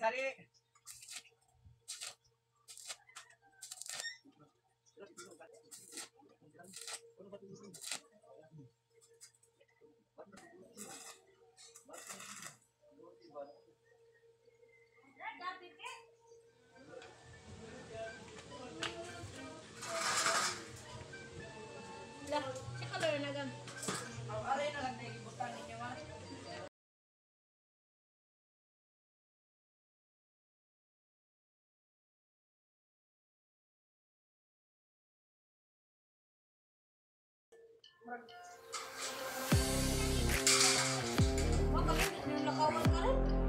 sale Thank you.